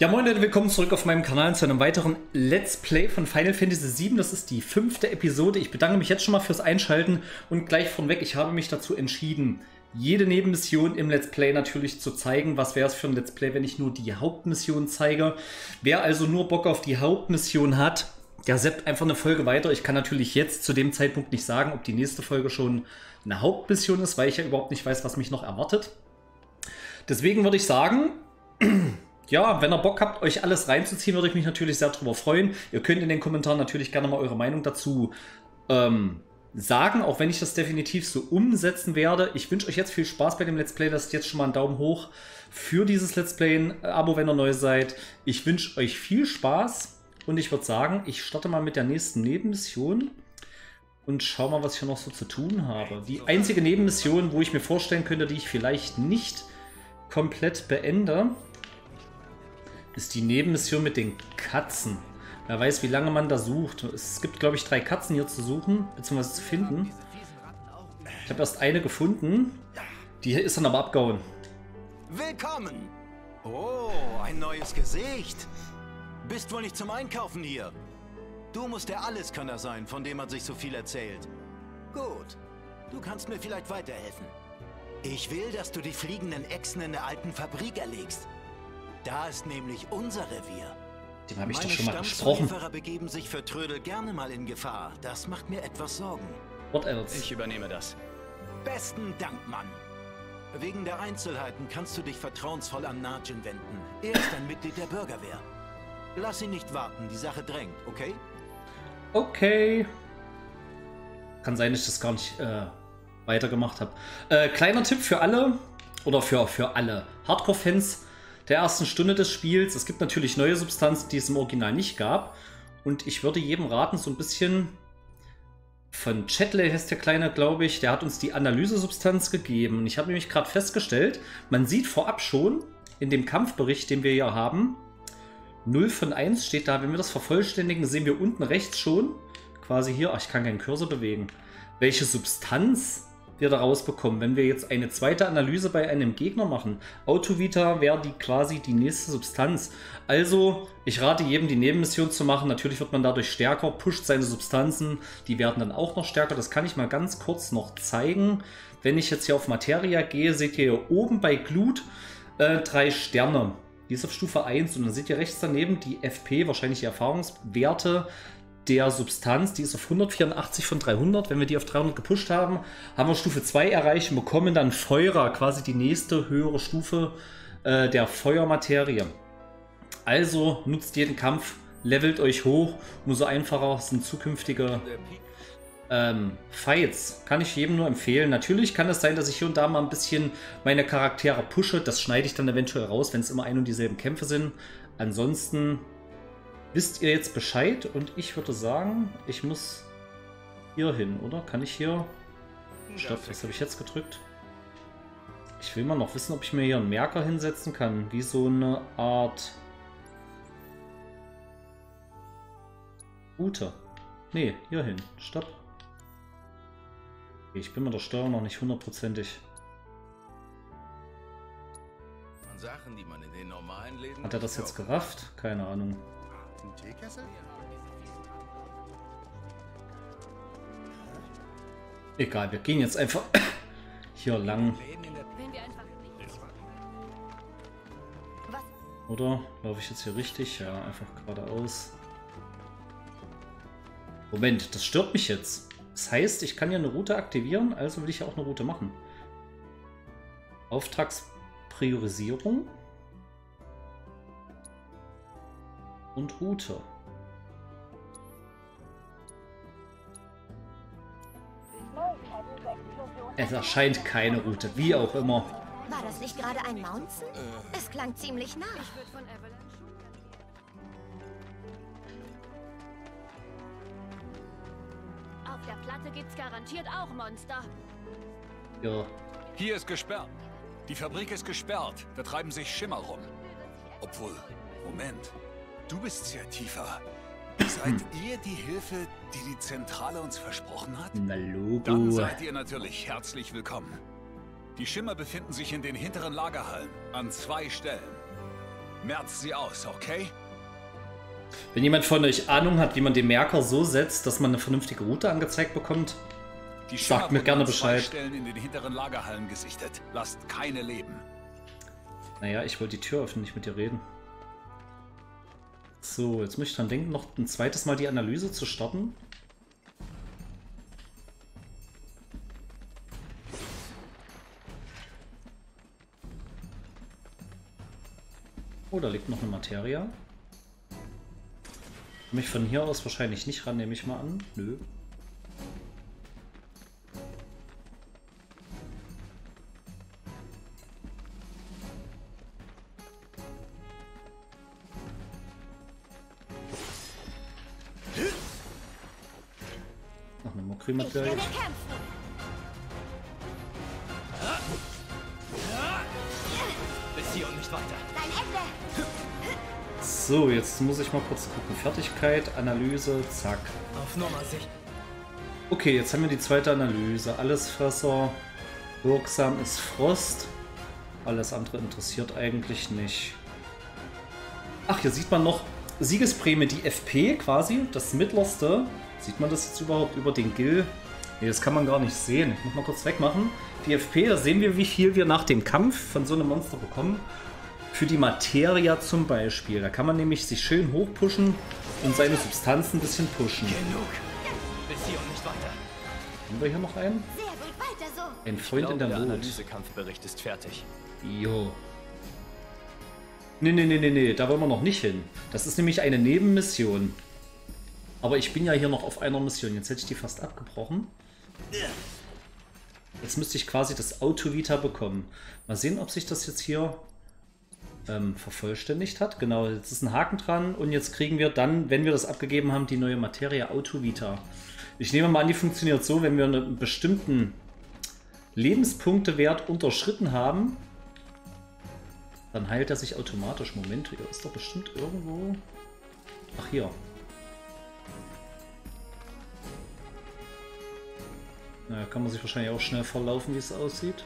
Ja moin Leute, willkommen zurück auf meinem Kanal zu einem weiteren Let's Play von Final Fantasy VII. Das ist die fünfte Episode. Ich bedanke mich jetzt schon mal fürs Einschalten und gleich vorweg, ich habe mich dazu entschieden, jede Nebenmission im Let's Play natürlich zu zeigen. Was wäre es für ein Let's Play, wenn ich nur die Hauptmission zeige? Wer also nur Bock auf die Hauptmission hat, der seppt einfach eine Folge weiter. Ich kann natürlich jetzt zu dem Zeitpunkt nicht sagen, ob die nächste Folge schon eine Hauptmission ist, weil ich ja überhaupt nicht weiß, was mich noch erwartet. Deswegen würde ich sagen, ja, wenn ihr Bock habt, euch alles reinzuziehen, würde ich mich natürlich sehr darüber freuen. Ihr könnt in den Kommentaren natürlich gerne mal eure Meinung dazu ähm, sagen, auch wenn ich das definitiv so umsetzen werde. Ich wünsche euch jetzt viel Spaß bei dem Let's Play. Lasst jetzt schon mal einen Daumen hoch für dieses Let's Play, ein Abo, wenn ihr neu seid. Ich wünsche euch viel Spaß und ich würde sagen, ich starte mal mit der nächsten Nebenmission und schau mal, was ich hier noch so zu tun habe. Die einzige Nebenmission, wo ich mir vorstellen könnte, die ich vielleicht nicht komplett beende, ist die Nebenmission mit den Katzen. Wer weiß, wie lange man da sucht. Es gibt, glaube ich, drei Katzen hier zu suchen, beziehungsweise zu finden. Ich habe erst eine gefunden. Die ist dann aber abgehauen. Willkommen! Oh, ein neues Gesicht. Bist wohl nicht zum Einkaufen hier. Du musst der Alleskönner sein, von dem man sich so viel erzählt. Gut, du kannst mir vielleicht weiterhelfen. Ich will, dass du die fliegenden Echsen in der alten Fabrik erlegst. Da ist nämlich unser Revier. Dem habe ich doch schon mal gesprochen. Begeben sich für Trödel gerne mal in Gefahr. Das macht mir etwas Sorgen. What else? Ich übernehme das. Besten Dank, Mann. Wegen der Einzelheiten kannst du dich vertrauensvoll an Najin wenden. Er ist ein Mitglied der Bürgerwehr. Lass ihn nicht warten, die Sache drängt, okay? Okay. Kann sein, dass ich das gar nicht äh, weitergemacht habe. Äh, kleiner Tipp für alle, oder für, für alle Hardcore-Fans der ersten Stunde des Spiels. Es gibt natürlich neue Substanzen, die es im Original nicht gab. Und ich würde jedem raten, so ein bisschen von Chatley heißt der Kleine, glaube ich, der hat uns die Analysesubstanz gegeben. Und ich habe nämlich gerade festgestellt, man sieht vorab schon in dem Kampfbericht, den wir hier haben, 0 von 1 steht da. Wenn wir das vervollständigen, sehen wir unten rechts schon, quasi hier, ach, ich kann keinen Cursor bewegen, welche Substanz wir da rausbekommen. Wenn wir jetzt eine zweite Analyse bei einem Gegner machen, Autovita wäre die quasi die nächste Substanz. Also, ich rate jedem, die Nebenmission zu machen. Natürlich wird man dadurch stärker, pusht seine Substanzen, die werden dann auch noch stärker. Das kann ich mal ganz kurz noch zeigen. Wenn ich jetzt hier auf Materia gehe, seht ihr hier oben bei Glut äh, drei Sterne. Die ist auf Stufe 1 und dann seht ihr rechts daneben die FP, wahrscheinlich die Erfahrungswerte der Substanz, die ist auf 184 von 300. Wenn wir die auf 300 gepusht haben, haben wir Stufe 2 erreicht und bekommen dann Feurer, quasi die nächste höhere Stufe äh, der Feuermaterie. Also nutzt jeden Kampf, levelt euch hoch, umso einfacher sind zukünftige ähm, Fights. Kann ich jedem nur empfehlen. Natürlich kann es sein, dass ich hier und da mal ein bisschen meine Charaktere pushe. Das schneide ich dann eventuell raus, wenn es immer ein und dieselben Kämpfe sind. Ansonsten wisst ihr jetzt Bescheid und ich würde sagen, ich muss hier hin, oder? Kann ich hier... Stopp, was habe ich jetzt gedrückt? Ich will mal noch wissen, ob ich mir hier einen Merker hinsetzen kann, wie so eine Art... Route. Nee, hier hin. Stopp. Okay, ich bin mit der Steuerung noch nicht hundertprozentig. Hat er das jetzt gerafft? Keine Ahnung. Ein Teekessel? Egal, wir gehen jetzt einfach hier lang. Oder? Laufe ich jetzt hier richtig? Ja, einfach geradeaus. Moment, das stört mich jetzt. Das heißt, ich kann hier eine Route aktivieren, also will ich ja auch eine Route machen. Auftragspriorisierung. Und Route. Es erscheint keine Route, wie auch immer. War das nicht gerade ein Mountain? Äh. Es klang ziemlich nah. Auf der Platte gibt's garantiert auch Monster. Ja. Hier ist gesperrt. Die Fabrik ist gesperrt. Da treiben sich Schimmer rum. Obwohl, Moment. Du bist sehr tiefer. Seid ihr die Hilfe, die die Zentrale uns versprochen hat? Na Logo. Dann seid ihr natürlich herzlich willkommen. Die Schimmer befinden sich in den hinteren Lagerhallen, an zwei Stellen. Merzt sie aus, okay? Wenn jemand von euch Ahnung hat, wie man den Merker so setzt, dass man eine vernünftige Route angezeigt bekommt, Sagt mir gerne Bescheid. Stellen in den hinteren Lagerhallen gesichtet. Lasst keine leben. Naja, ich wollte die Tür öffnen, nicht mit dir reden. So, jetzt muss ich dran denken, noch ein zweites Mal die Analyse zu starten. Oh, da liegt noch eine Materia. Komme ich von hier aus wahrscheinlich nicht ran, nehme ich mal an. Nö. Noch eine Mokri mit nicht weiter. Dein Ende. So, jetzt muss ich mal kurz gucken. Fertigkeit, Analyse, zack. Auf Nummer sicher. Okay, jetzt haben wir die zweite Analyse. Allesfresser, wirksam ist Frost. Alles andere interessiert eigentlich nicht. Ach, hier sieht man noch Siegesprämie, die FP quasi, das mittlerste. Sieht man das jetzt überhaupt über den Gill? Nee, das kann man gar nicht sehen. Ich muss mal kurz wegmachen. Die FP, da sehen wir, wie viel wir nach dem Kampf von so einem Monster bekommen. Für die Materia zum Beispiel. Da kann man nämlich sich schön hochpushen und seine Substanzen ein bisschen pushen. Genug. Beziehung nicht weiter. Haben wir hier noch einen? So. Ein Freund in der der Not. Analysekampfbericht ist fertig. Jo. Nee, nee, nee, nee, nee, da wollen wir noch nicht hin. Das ist nämlich eine Nebenmission. Aber ich bin ja hier noch auf einer Mission. Jetzt hätte ich die fast abgebrochen. Jetzt müsste ich quasi das Auto-Vita bekommen. Mal sehen, ob sich das jetzt hier ähm, vervollständigt hat. Genau, jetzt ist ein Haken dran und jetzt kriegen wir dann, wenn wir das abgegeben haben, die neue Materie Auto-Vita. Ich nehme mal an, die funktioniert so, wenn wir einen bestimmten Lebenspunktewert unterschritten haben, dann heilt er sich automatisch. Moment, hier ist doch bestimmt irgendwo... Ach, hier. Na, kann man sich wahrscheinlich auch schnell verlaufen, wie es aussieht.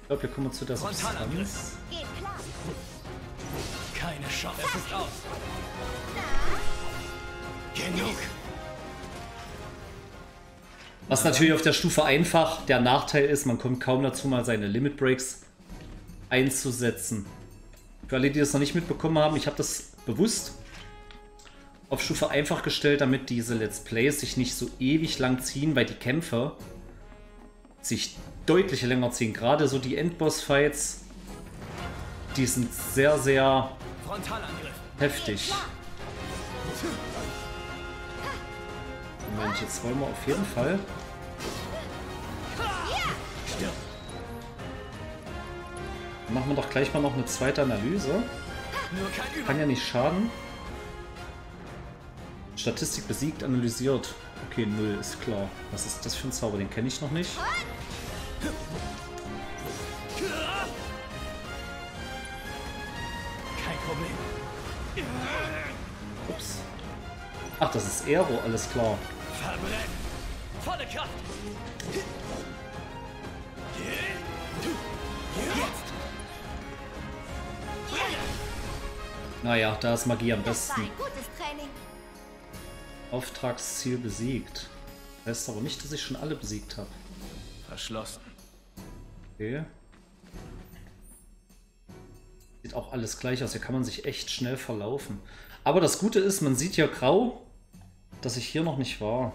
Ich glaube, hier kommen wir zu der. Substanz. Keine Chance. Es ist aus. Genug. Was natürlich auf der Stufe einfach der Nachteil ist, man kommt kaum dazu, mal seine Limit Breaks einzusetzen. Für alle, die das noch nicht mitbekommen haben, ich habe das bewusst auf Stufe einfach gestellt, damit diese Let's Plays sich nicht so ewig lang ziehen, weil die Kämpfe sich deutlich länger ziehen. Gerade so die Endboss-Fights, die sind sehr, sehr heftig. Moment, jetzt wollen wir auf jeden Fall. Machen wir doch gleich mal noch eine zweite Analyse. Kann ja nicht schaden. Statistik besiegt, analysiert. Okay, null, ist klar. Was ist das für ein Zauber? Den kenne ich noch nicht. Kein Problem. Ups. Ach, das ist Aero, alles klar. Volle Kraft. Naja, da ist Magie am besten. Auftragsziel besiegt. Heißt aber nicht, dass ich schon alle besiegt habe. Verschlossen. Okay. Sieht auch alles gleich aus. Hier kann man sich echt schnell verlaufen. Aber das Gute ist, man sieht hier grau, dass ich hier noch nicht war.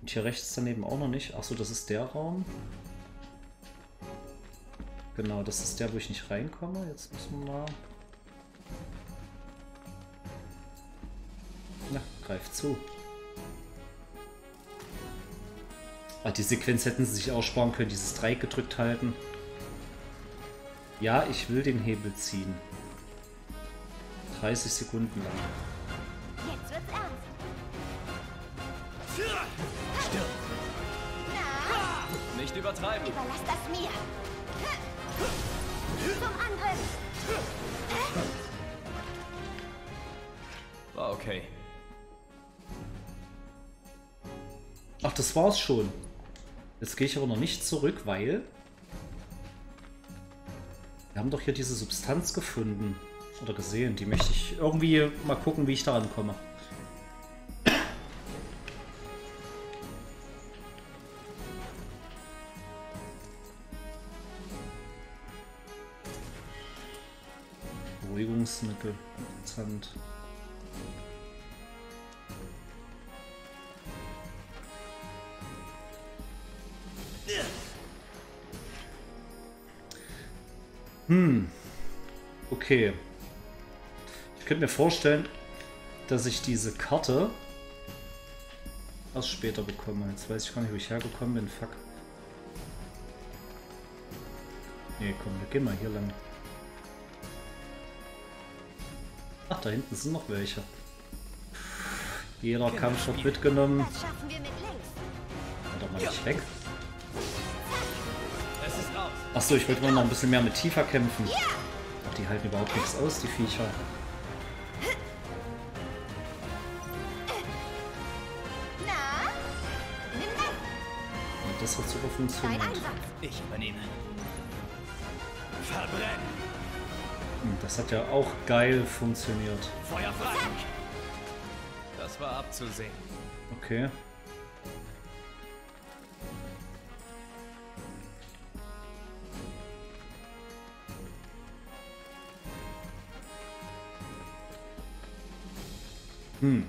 Und hier rechts daneben auch noch nicht. Achso, das ist der Raum. Genau, das ist der, wo ich nicht reinkomme. Jetzt müssen wir mal... Na, greif zu. Ah, die Sequenz hätten sie sich auch sparen können, dieses Dreieck gedrückt halten. Ja, ich will den Hebel ziehen. 30 Sekunden lang. Jetzt wird's ernst. Stirb. Na, Nicht übertreiben. überlass das mir. Zum Angriff. War okay. Ach, das war's schon. Jetzt gehe ich aber noch nicht zurück, weil... Wir haben doch hier diese Substanz gefunden. Oder gesehen. Die möchte ich irgendwie mal gucken, wie ich daran komme. Beruhigungsmittel. Interessant. Okay. Ich könnte mir vorstellen, dass ich diese Karte erst später bekomme. Jetzt weiß ich gar nicht, wo ich hergekommen bin. Fuck. Nee, komm, wir gehen mal hier lang. Ach, da hinten sind noch welche. Jeder Kampf wird mitgenommen. Links. Doch mal nicht weg. Es ist aus. Achso, ich wollte mal noch ein bisschen mehr mit Tifa kämpfen. Ach, die halten überhaupt nichts aus, die Viecher. Na? Nimm das. Und das hat super Dein funktioniert. Ich übernehme. Verbrennen. Hm, Das hat ja auch geil funktioniert. Feuer frei. Das war abzusehen. Okay. Hm.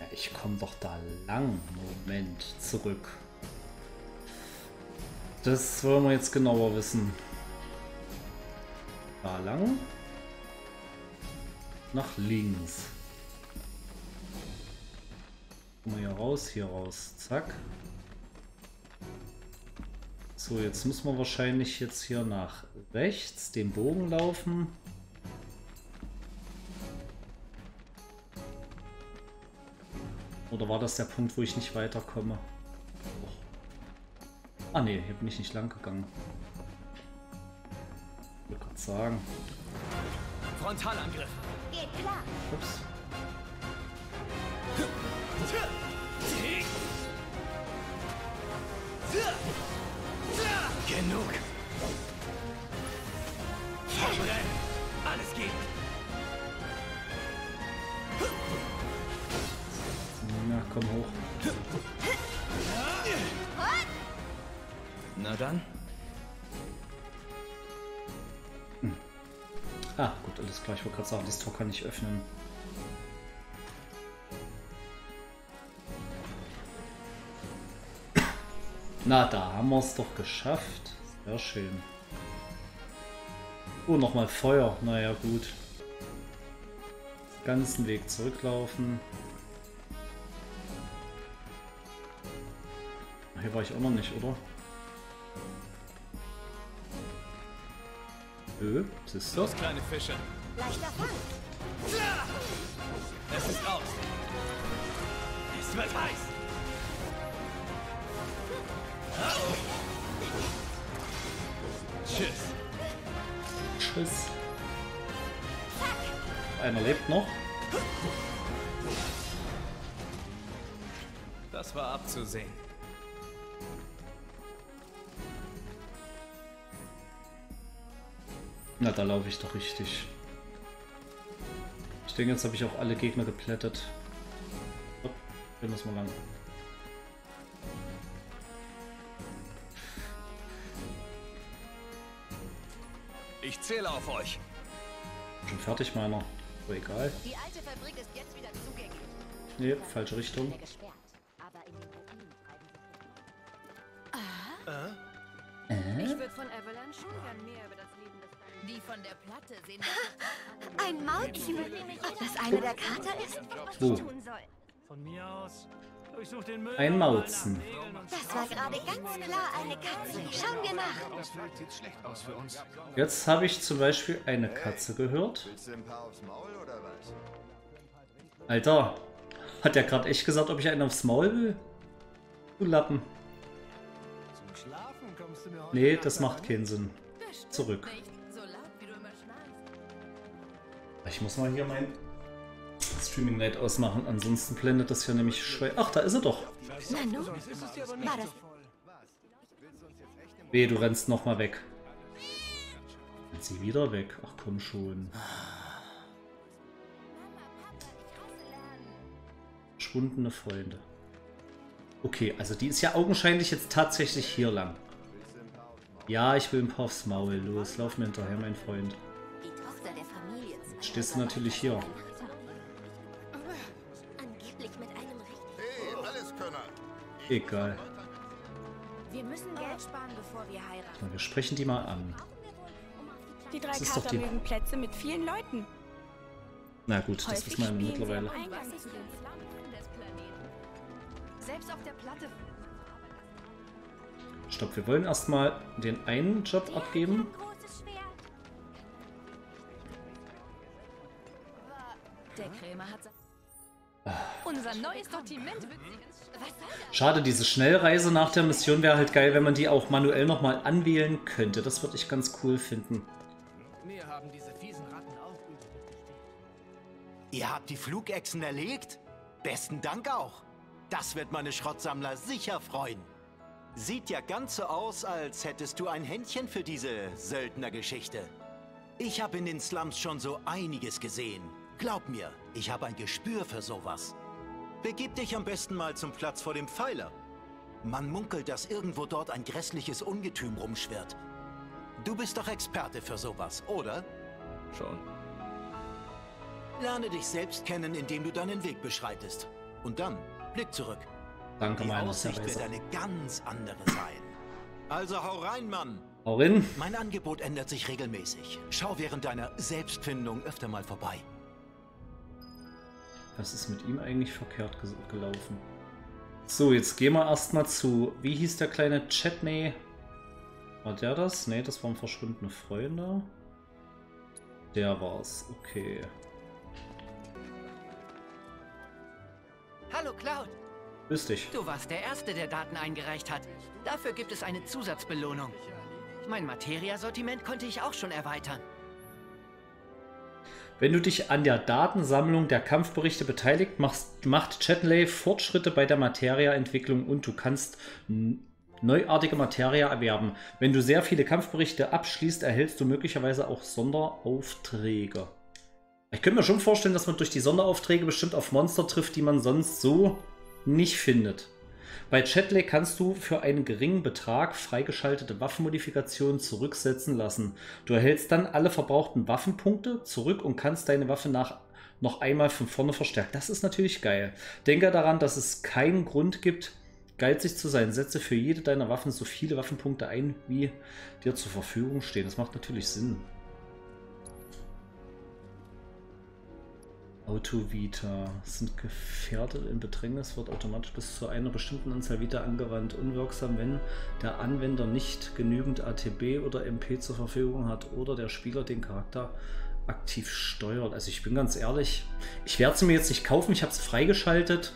Ja, ich komme doch da lang. Moment, zurück. Das wollen wir jetzt genauer wissen. Da lang. Nach links. Gucken wir hier raus, hier raus. Zack. So, jetzt müssen wir wahrscheinlich jetzt hier nach rechts den Bogen laufen. Oder war das der Punkt, wo ich nicht weiterkomme? Ah ne, hier bin ich nicht lang gegangen. Ich wollte gerade sagen. Frontalangriff. Geht klar. Ups. Komm hoch. Na dann. Ah, gut, alles klar. Ich wollte gerade sagen, das Tor kann ich öffnen. Na, da haben wir es doch geschafft. Sehr schön. Oh, nochmal Feuer. Naja, gut. Ganzen Weg zurücklaufen. War ich auch noch nicht, oder? Ö, siehst du? Los, kleine Fische. Leichter Fang. Es ist aus. Es wird heiß. Tschüss. Tschüss. Einer lebt noch. Das war abzusehen. Na, da laufe ich doch richtig. Ich denke, jetzt habe ich auch alle Gegner geplättet. Hopp, hier muss man lang. Ich zähle auf euch. Schon fertig, meiner. Aber egal. Die alte Fabrik ist jetzt wieder zugänglich. Nee, falsche Richtung. Sich Ich würde von Avalanche schon gern mehr über das Leben des Planeten. Die von der Platte sehen Ein Maulchen. Das eine der Kater ist? Wo? Von mir aus. Durchsuch den Müll. Ein Mauzen. Das war gerade ganz klar eine Katze. Schauen wir nach. Jetzt habe ich zum Beispiel eine Katze gehört. Alter, hat der gerade echt gesagt, ob ich einen aufs Maul will? Du Lappen. Nee, das macht keinen Sinn. Zurück. Ich muss mal hier mein Streaming Light ausmachen, ansonsten blendet das hier nämlich schwer. Ach, da ist er doch. Nanu? War das Weh, du rennst nochmal weg. Rennt sie wieder weg? Ach komm schon. Verschwundene Freunde. Okay, also die ist ja augenscheinlich jetzt tatsächlich hier lang. Ja, ich will ein paar aufs Maul. Los, lauf mir hinterher, mein Freund. Stehst du natürlich hier. Egal. Wir müssen Geld sparen, bevor wir heiraten. Wir sprechen die mal an. Die drei Das ist doch Kater die- mögen Plätze mit vielen Leuten. Na gut, das Häufig wissen wir mittlerweile. Stopp, wir wollen erstmal den einen Job abgeben. Schade, diese Schnellreise nach der Mission wäre halt geil, wenn man die auch manuell nochmal anwählen könnte. Das würde ich ganz cool finden. Mir haben diese fiesen Ratten auch Ihr habt die Flugechsen erlegt? Besten Dank auch. Das wird meine Schrottsammler sicher freuen. Sieht ja ganz so aus, als hättest du ein Händchen für diese Söldnergeschichte. Ich habe in den Slums schon so einiges gesehen. Glaub mir, ich habe ein Gespür für sowas. Begib dich am besten mal zum Platz vor dem Pfeiler. Man munkelt, dass irgendwo dort ein grässliches Ungetüm rumschwirrt. Du bist doch Experte für sowas, oder? Schon. Lerne dich selbst kennen, indem du deinen Weg beschreitest. Und dann Blick zurück. Danke, Die meiner Aussicht wird eine ganz andere sein. Also hau rein, Mann! Hau rein. Mein Angebot ändert sich regelmäßig. Schau während deiner Selbstfindung öfter mal vorbei. Was ist mit ihm eigentlich verkehrt gelaufen? So, jetzt gehen wir erstmal zu. Wie hieß der kleine Chetney? War der das? Ne, das waren verschwundene Freunde. Der war's. Okay. Hallo Cloud, Grüß dich. du warst der Erste, der Daten eingereicht hat. Dafür gibt es eine Zusatzbelohnung. Mein Materia-Sortiment konnte ich auch schon erweitern. Wenn du dich an der Datensammlung der Kampfberichte beteiligt, machst, macht Chatley Fortschritte bei der Materia-Entwicklung und du kannst neuartige Materia erwerben. Wenn du sehr viele Kampfberichte abschließt, erhältst du möglicherweise auch Sonderaufträge. Ich könnte mir schon vorstellen, dass man durch die Sonderaufträge bestimmt auf Monster trifft, die man sonst so nicht findet. Bei Chatley kannst du für einen geringen Betrag freigeschaltete Waffenmodifikationen zurücksetzen lassen. Du erhältst dann alle verbrauchten Waffenpunkte zurück und kannst deine Waffe nach noch einmal von vorne verstärken. Das ist natürlich geil. Denke daran, dass es keinen Grund gibt, geizig zu sein. Setze für jede deiner Waffen so viele Waffenpunkte ein, wie dir zur Verfügung stehen. Das macht natürlich Sinn. Auto Vita sind gefährdet in Bedrängnis, wird automatisch bis zu einer bestimmten Anzahl Vita angewandt. Unwirksam, wenn der Anwender nicht genügend ATB oder MP zur Verfügung hat oder der Spieler den Charakter aktiv steuert. Also ich bin ganz ehrlich, ich werde sie mir jetzt nicht kaufen, ich habe sie freigeschaltet,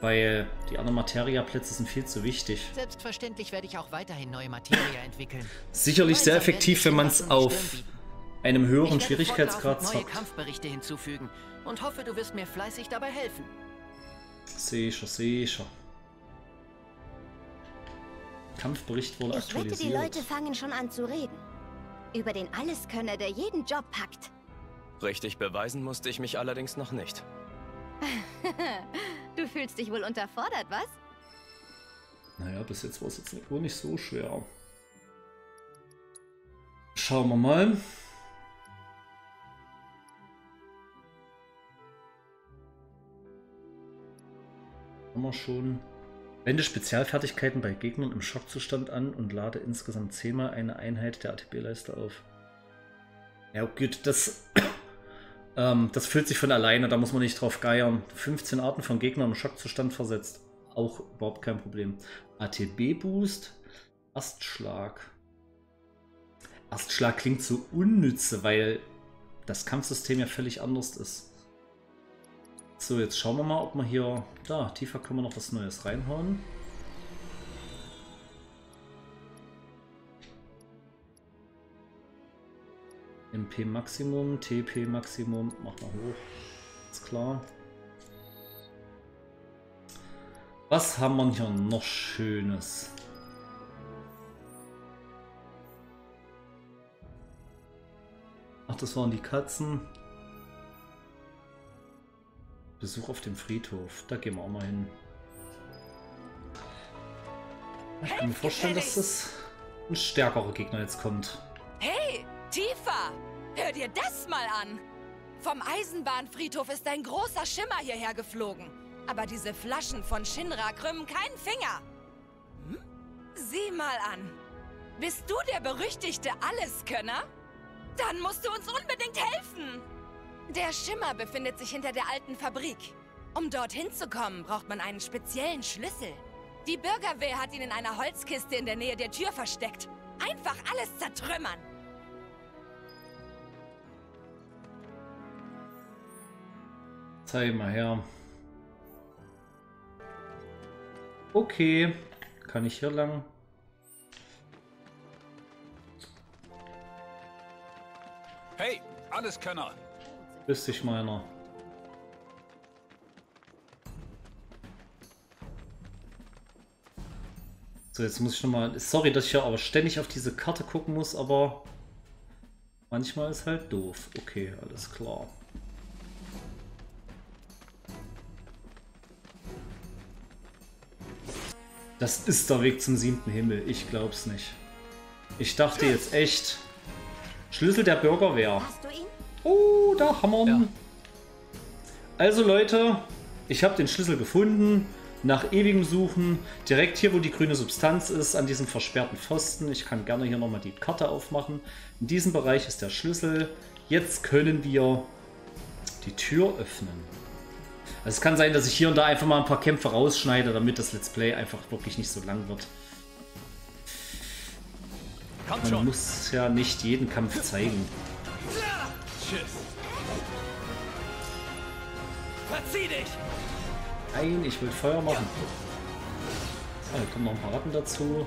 weil die anderen Materia-Plätze sind viel zu wichtig. Selbstverständlich werde ich auch weiterhin neue Materia entwickeln. Sicherlich sehr effektiv, wenn man es auf einem höheren Schwierigkeitsgrad fortlaufend neue zockt. Kampfberichte hinzufügen und hoffe, du wirst mir fleißig dabei helfen. Sicher, sicher. Kampfbericht wurde Ich wette, die aktualisiert. Leute fangen schon an zu reden. Über den Alleskönner, der jeden Job packt. Richtig beweisen musste ich mich allerdings noch nicht. Du fühlst dich wohl unterfordert, was? Naja, bis jetzt war es jetzt wohl nicht so schwer. Schauen wir mal. Wir schon. Wende Spezialfertigkeiten bei Gegnern im Schockzustand an und lade insgesamt zehnmal eine Einheit der ATB-Leiste auf. Ja, gut, das, ähm, das füllt sich von alleine, da muss man nicht drauf geiern. 15 Arten von Gegnern im Schockzustand versetzt. Auch überhaupt kein Problem. ATB-Boost, Erstschlag. Erstschlag klingt so unnütze, weil das Kampfsystem ja völlig anders ist. So, jetzt schauen wir mal, ob wir hier... Da, tiefer können wir noch was Neues reinhauen. MP Maximum, TP Maximum, mach mal hoch. Ist klar. Was haben wir hier noch Schönes? Ach, das waren die Katzen. Besuch auf dem Friedhof. Da gehen wir auch mal hin. Ich kann mir vorstellen, dass das ein stärkerer Gegner jetzt kommt. Hey, Tifa! Hör dir das mal an! Vom Eisenbahnfriedhof ist ein großer Schimmer hierher geflogen. Aber diese Flaschen von Shinra krümmen keinen Finger. Hm? Sieh mal an. Bist du der berüchtigte Alleskönner? Dann musst du uns unbedingt helfen. Der Schimmer befindet sich hinter der alten Fabrik. Um dorthin zu kommen, braucht man einen speziellen Schlüssel. Die Bürgerwehr hat ihn in einer Holzkiste in der Nähe der Tür versteckt. Einfach alles zertrümmern. Zeig mal her. Okay. Kann ich hier lang? Hey, Alleskönner! Grüß dich, meiner. So, jetzt muss ich nochmal... Sorry, dass ich ja aber ständig auf diese Karte gucken muss, aber... Manchmal ist halt doof. Okay, alles klar. Das ist der Weg zum siebten Himmel. Ich glaub's nicht. Ich dachte jetzt echt... Schlüssel der Bürgerwehr. Hast du ihn? Oh, da ihn. Ja. Also Leute, ich habe den Schlüssel gefunden. Nach ewigem Suchen. Direkt hier, wo die grüne Substanz ist, an diesem versperrten Pfosten. Ich kann gerne hier nochmal die Karte aufmachen. In diesem Bereich ist der Schlüssel. Jetzt können wir die Tür öffnen. Also es kann sein, dass ich hier und da einfach mal ein paar Kämpfe rausschneide, damit das Let's Play einfach wirklich nicht so lang wird. Man muss ja nicht jeden Kampf zeigen. Tschüss. Verzieh dich! Nein, ich will Feuer machen. So, hier kommen noch ein paar Ratten dazu.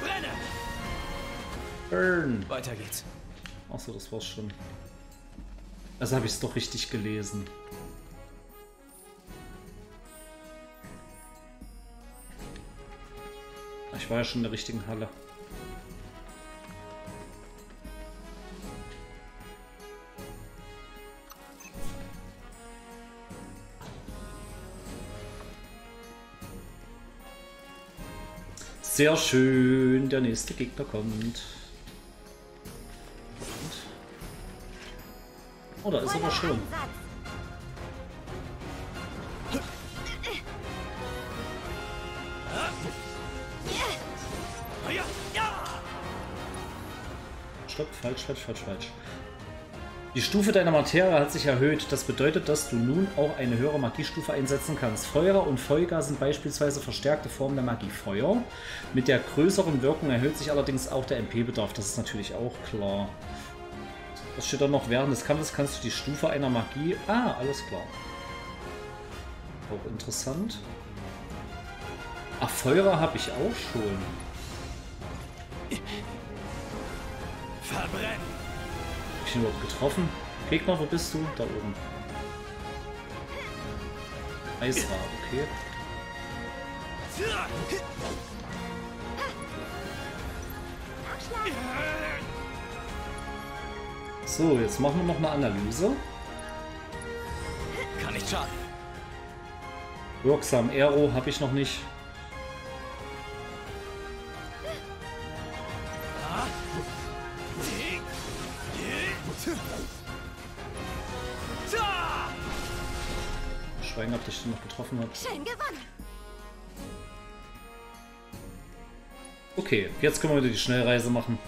Brenne! Burn! Weiter geht's. Achso, das war's schon. Also habe ich es doch richtig gelesen. Ich war ja schon in der richtigen Halle. Sehr schön, der nächste Gegner kommt. Oh, da ist er aber schon. Stopp, falsch, falsch, falsch, falsch. Die Stufe deiner Materie hat sich erhöht. Das bedeutet, dass du nun auch eine höhere Magiestufe einsetzen kannst. Feuer und Feuer sind beispielsweise verstärkte Formen der Magie Feuer. Mit der größeren Wirkung erhöht sich allerdings auch der MP-Bedarf. Das ist natürlich auch klar. Was steht da noch? Während des Kampfes kannst du die Stufe einer Magie... Ah, alles klar. Auch interessant. Ach, Feuer habe ich auch schon. Verbrennen! Ihn überhaupt getroffen? Gegner, wo bist du? Da oben. Eisra, okay. So, jetzt machen wir noch eine Analyse. Kann nicht schaden. Wirksam Aero habe ich noch nicht. Den noch getroffen habe. Schön gewonnen. Okay, jetzt können wir wieder die Schnellreise machen.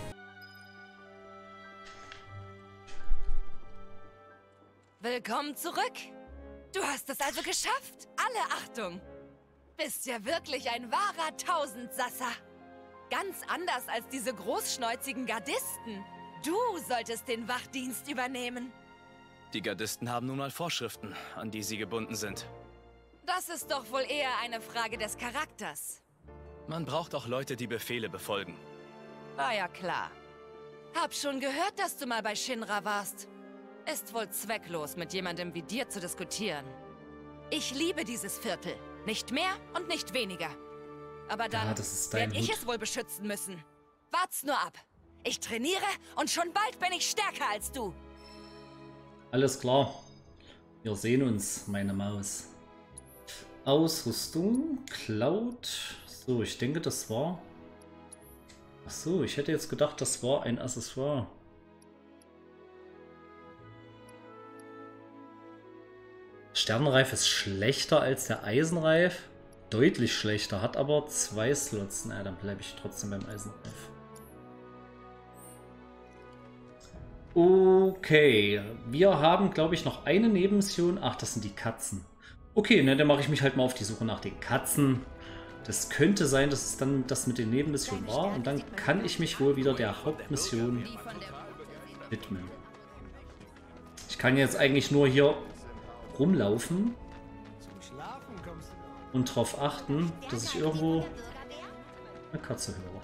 Willkommen zurück. Du hast es also geschafft. Alle Achtung. Bist ja wirklich ein wahrer Tausendsasser. Ganz anders als diese großschnäuzigen Gardisten. Du solltest den Wachdienst übernehmen. Die Gardisten haben nun mal Vorschriften, an die sie gebunden sind. Das ist doch wohl eher eine Frage des Charakters. Man braucht auch Leute, die Befehle befolgen. War ja klar. Hab schon gehört, dass du mal bei Shinra warst. Ist wohl zwecklos, mit jemandem wie dir zu diskutieren. Ich liebe dieses Viertel. Nicht mehr und nicht weniger. Aber dann Ja, werde ich es wohl beschützen müssen. Wart's nur ab. Ich trainiere und schon bald bin ich stärker als du. Alles klar. Wir sehen uns, meine Maus. Ausrüstung, Cloud. So, ich denke, das war. Ach so, ich hätte jetzt gedacht, das war ein Accessoire. Sternenreif ist schlechter als der Eisenreif. Deutlich schlechter, hat aber zwei Slots. Na, dann bleibe ich trotzdem beim Eisenreif. Okay, wir haben, glaube ich, noch eine Nebenmission. Ach, das sind die Katzen. Okay, ne, dann mache ich mich halt mal auf die Suche nach den Katzen. Das könnte sein, dass es dann das mit den Nebenmissionen war. Und dann kann ich mich wohl wieder der Hauptmission widmen. Ich kann jetzt eigentlich nur hier rumlaufen und darauf achten, dass ich irgendwo eine Katze höre.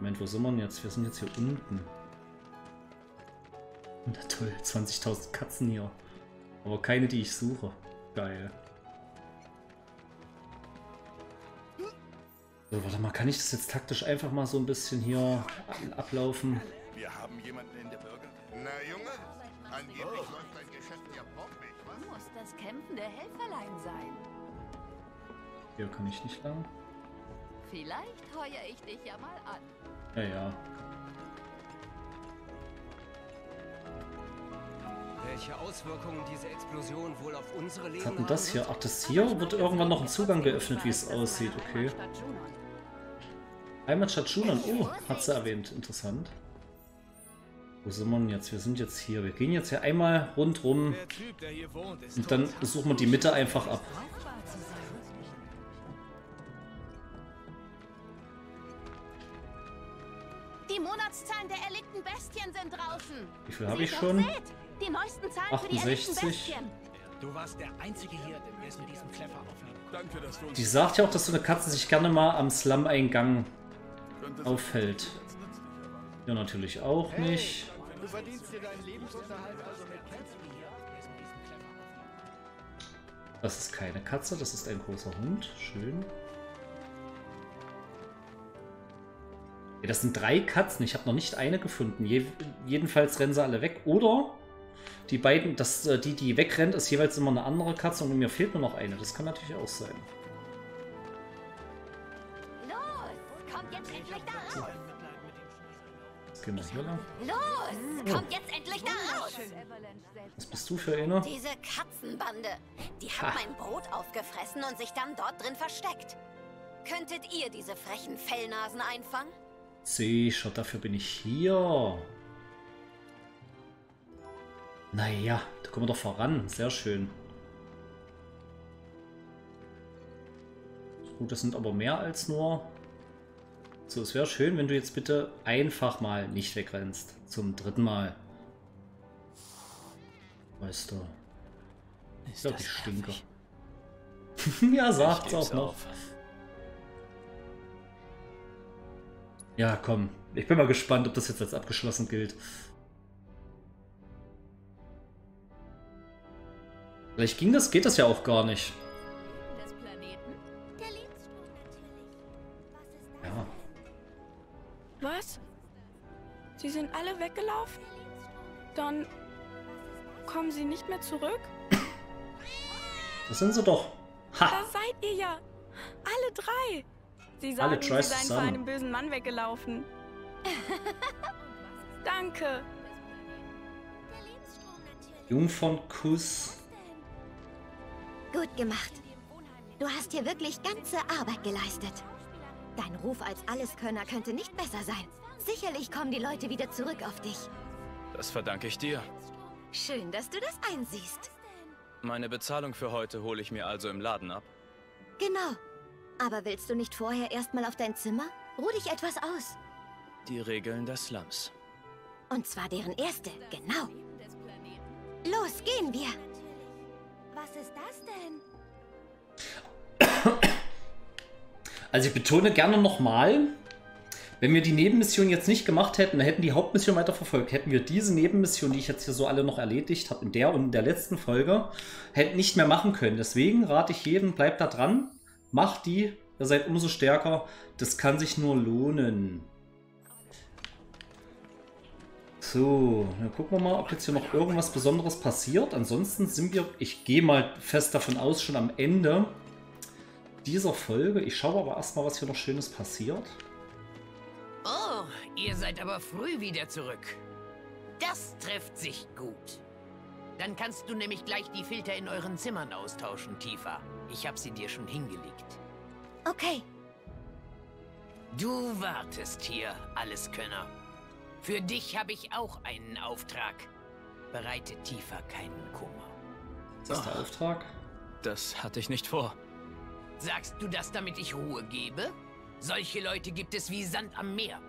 Moment, wo sind wir denn jetzt? Wir sind jetzt hier unten. Na toll, 20.000 Katzen hier. Aber keine, die ich suche. Geil. So, warte mal, kann ich das jetzt taktisch einfach mal so ein bisschen hier ablaufen? Wir haben jemanden in der Bürger. Na Junge, angeblich läuft dein Geschäft ja bombig, was? Muss das Kämpfen der Helferlein sein. Hier kann ich nicht lang. Vielleicht heuer ich dich ja mal an. Ja, ja. Welche Auswirkungen diese Explosion wohl auf unsere Leben Was hat denn das hier? Ach, das hier wird irgendwann noch ein Zugang geöffnet, wie es aussieht. Okay. Heimatstadt Schunan. Oh, hat sie erwähnt. Interessant. Wo sind wir denn jetzt? Wir sind jetzt hier. Wir gehen jetzt hier einmal rundrum und dann suchen wir die Mitte einfach ab. Die Monatszahlen der erlegten Bestien sind draußen. Wie viel habe ich schon? seht. Die neuesten Zahlen für die 68. Bestien. Du warst der Einzige hier, der es mit diesem aufnehmen Danke, dass du uns Die sagt ja auch, dass so eine Katze sich gerne mal am Slum-Eingang auffällt. Ja, natürlich auch nicht. Du verdienst dir deinen Lebensunterhalt also mit Das ist keine Katze, das ist ein großer Hund. Schön. Ja, das sind drei Katzen. Ich habe noch nicht eine gefunden. Je jedenfalls rennen sie alle weg. Oder die beiden, das, äh, die, die wegrennt, ist jeweils immer eine andere Katze und mir fehlt nur noch eine. Das kann natürlich auch sein. Los, kommt jetzt endlich da raus. Gehen wir hier lang. Los, kommt jetzt endlich da raus. Was bist du für eine? Diese Katzenbande, die hat Ha. mein Brot aufgefressen und sich dann dort drin versteckt. Könntet ihr diese frechen Fellnasen einfangen? Sicher, dafür bin ich hier. Naja, da kommen wir doch voran. Sehr schön. Gut, das sind aber mehr als nur... So, es wäre schön, wenn du jetzt bitte einfach mal nicht wegrennst. Zum dritten Mal. Weißt du. Ist Ja, das ich stinke. ja, Ich sagt's auch noch. auf. Ja, komm. Ich bin mal gespannt, ob das jetzt als abgeschlossen gilt. Vielleicht ging das, geht das ja auch gar nicht. Ja. Was? Sie sind alle weggelaufen? Dann kommen sie nicht mehr zurück? Das sind sie doch. Ha! Da seid ihr ja. Alle drei. Sie Alle sagen, sie Tries seien vor einem bösen Mann weggelaufen. Danke. Der Lebensstrom natürlich. Jungfernkuss. Gut gemacht. Du hast hier wirklich ganze Arbeit geleistet. Dein Ruf als Alleskönner könnte nicht besser sein. Sicherlich kommen die Leute wieder zurück auf dich. Das verdanke ich dir. Schön, dass du das einsiehst. Meine Bezahlung für heute hole ich mir also im Laden ab. Genau. Aber willst du nicht vorher erstmal auf dein Zimmer? Ruh dich etwas aus. Die Regeln des Slums. Und zwar deren erste, genau. Los, gehen wir. Was ist das denn? Also ich betone gerne nochmal, Wenn wir die Nebenmission jetzt nicht gemacht hätten, hätten die Hauptmission weiterverfolgt, hätten wir diese Nebenmission, die ich jetzt hier so alle noch erledigt habe, in der und in der letzten Folge, hätten nicht mehr machen können. Deswegen rate ich jedem, bleibt da dran, macht die, ihr seid umso stärker. Das kann sich nur lohnen. So, dann gucken wir mal, ob jetzt hier noch irgendwas Besonderes passiert. Ansonsten sind wir, ich gehe mal fest davon aus, schon am Ende dieser Folge. Ich schaue aber erstmal, was hier noch Schönes passiert. Oh, ihr seid aber früh wieder zurück. Das trifft sich gut. Dann kannst du nämlich gleich die Filter in euren Zimmern austauschen, Tifa. Ich habe sie dir schon hingelegt. Okay, Du wartest hier, Alleskönner. Für dich habe ich auch einen Auftrag. Bereite Tifa keinen Kummer. Ist das der Auftrag? Das hatte ich nicht vor. Sagst du das, damit ich Ruhe gebe? Solche Leute gibt es wie Sand am Meer.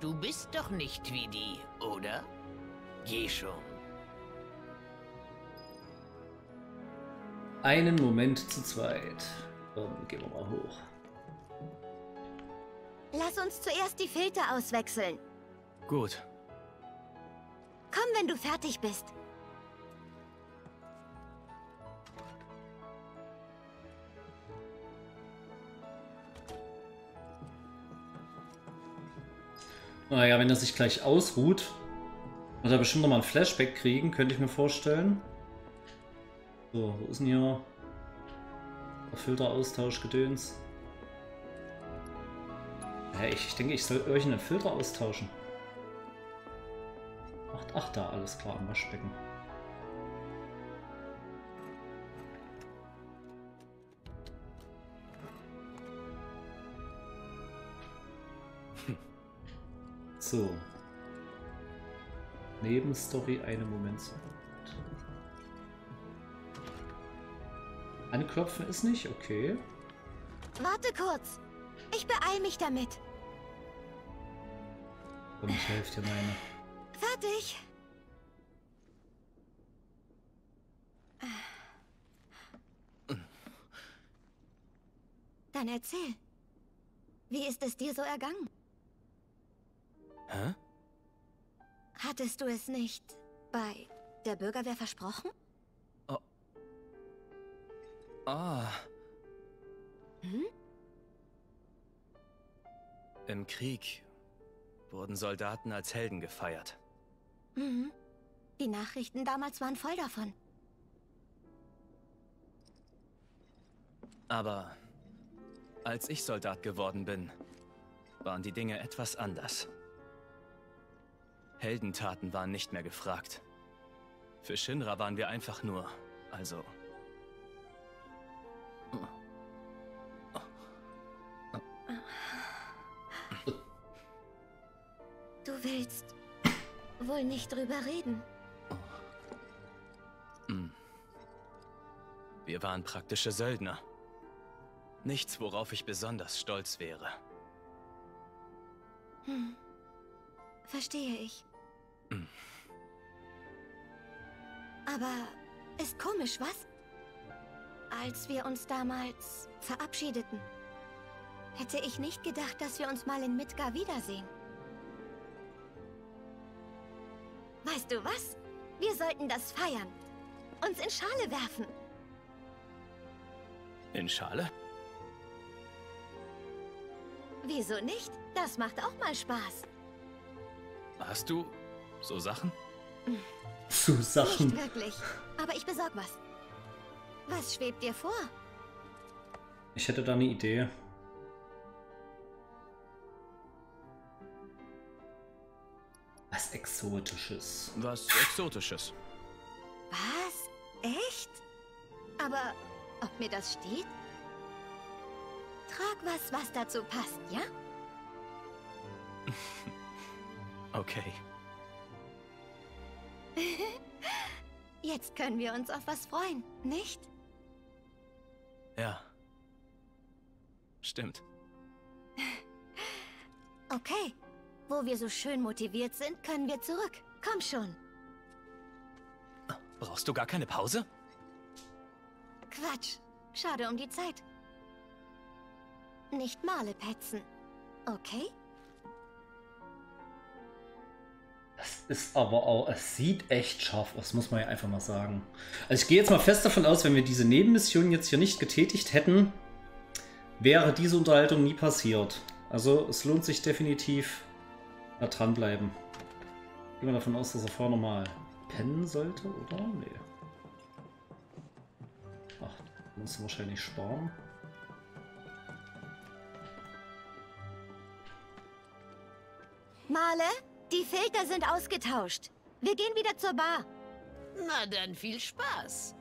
Du bist doch nicht wie die, oder? Geh schon. Einen Moment zu zweit. Dann gehen wir mal hoch. lass uns zuerst die Filter auswechseln. Gut. Komm, wenn du fertig bist. Naja, wenn er sich gleich ausruht, wird er bestimmt nochmal ein Flashback kriegen, könnte ich mir vorstellen. So, wo ist denn hier der Filteraustausch gedöns? Hä, ich, ich denke, ich soll irgendeinen Filter austauschen. Ach, ach, da, alles klar, am Waschbecken. So. Nebenstory, eine Moment. Anklopfen ist nicht, okay. Warte kurz. Ich beeil mich damit. Komm, ich helfe dir meine. Fertig. Dann erzähl. Wie ist es dir so ergangen? Hä? Hattest du es nicht bei der Bürgerwehr versprochen? Ah. Hm? Im Krieg wurden Soldaten als Helden gefeiert. Mhm. Die Nachrichten damals waren voll davon. Aber als ich Soldat geworden bin, waren die Dinge etwas anders. Heldentaten waren nicht mehr gefragt. Für Shinra waren wir einfach nur, also Du willst wohl nicht drüber reden. Wir waren praktische Söldner. Nichts, worauf ich besonders stolz wäre. Hm. Verstehe ich. Aber ist komisch, was? Als wir uns damals verabschiedeten, hätte ich nicht gedacht, dass wir uns mal in Midgar wiedersehen. Weißt du was? Wir sollten das feiern. Uns in Schale werfen. In Schale? Wieso nicht? Das macht auch mal Spaß. Hast du so Sachen? So Sachen. Nicht wirklich. Aber ich besorg was. Was schwebt dir vor? Ich hätte da eine Idee. Was Exotisches. Was Exotisches. Was? Echt? Aber ob mir das steht? Trag was, was dazu passt, ja? Okay. Jetzt können wir uns auf was freuen, nicht? Ja. Stimmt. Okay. Wo wir so schön motiviert sind, können wir zurück. Komm schon. Brauchst du gar keine Pause? Quatsch. Schade um die Zeit. nicht Male petzen. Okay? Das ist aber auch, es sieht echt scharf aus, muss man ja einfach mal sagen. Also ich gehe jetzt mal fest davon aus, wenn wir diese Nebenmission jetzt hier nicht getätigt hätten, wäre diese Unterhaltung nie passiert. Also es lohnt sich definitiv da dranbleiben. Gehen wir davon aus, dass er vorher nochmal pennen sollte, oder? Nee. Ach, muss du wahrscheinlich sparen. Male, die Filter sind ausgetauscht. Wir gehen wieder zur Bar. Na dann viel Spaß.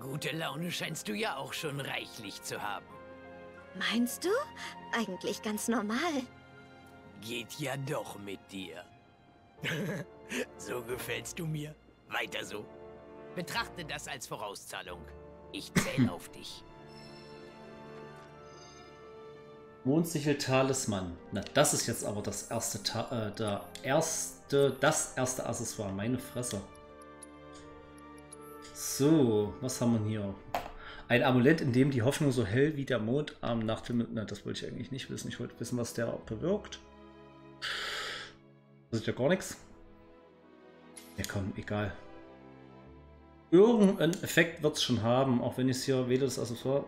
Gute Laune scheinst du ja auch schon reichlich zu haben. Meinst du? Eigentlich ganz normal. Geht ja doch mit dir. so gefällst du mir. Weiter so. Betrachte das als Vorauszahlung. Ich zähle auf dich. Mondsichel Talisman. Na, das ist jetzt aber das erste, Ta äh, der erste, das erste Accessoire. Meine Fresse. So, was haben wir hier? Ein Amulett, in dem die Hoffnung so hell wie der Mond am Nachthimmel... Na, das wollte ich eigentlich nicht wissen. Ich wollte wissen, was der bewirkt. Das ist ja gar nichts. Ja komm, egal. Irgendeinen Effekt wird es schon haben, auch wenn ich es hier wähle, das Accessoire.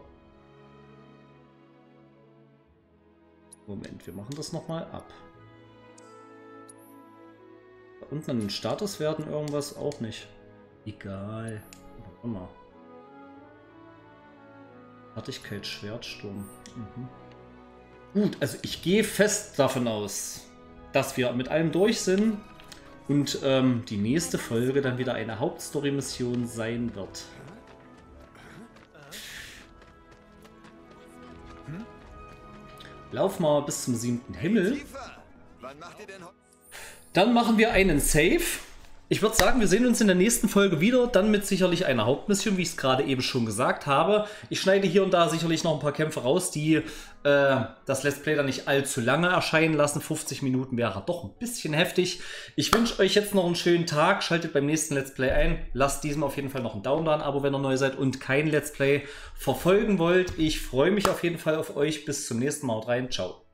Moment, wir machen das nochmal ab. Da unten an den Statuswerten irgendwas auch nicht. Egal. Warte mal. Fertigkeit, Schwertsturm. Mhm. Gut, also ich gehe fest davon aus, dass wir mit allem durch sind und ähm, die nächste Folge dann wieder eine Hauptstory-Mission sein wird. Lauf mal bis zum siebten Himmel. Dann machen wir einen Save. Ich würde sagen, wir sehen uns in der nächsten Folge wieder, dann mit sicherlich einer Hauptmission, wie ich es gerade eben schon gesagt habe. Ich schneide hier und da sicherlich noch ein paar Kämpfe raus, die äh, das Let's Play dann nicht allzu lange erscheinen lassen. 50 Minuten wäre doch ein bisschen heftig. Ich wünsche euch jetzt noch einen schönen Tag, schaltet beim nächsten Let's Play ein, lasst diesem auf jeden Fall noch einen Daumen da, ein Abo, wenn ihr neu seid und kein Let's Play verfolgen wollt. Ich freue mich auf jeden Fall auf euch. Bis zum nächsten Mal. Haut rein, ciao.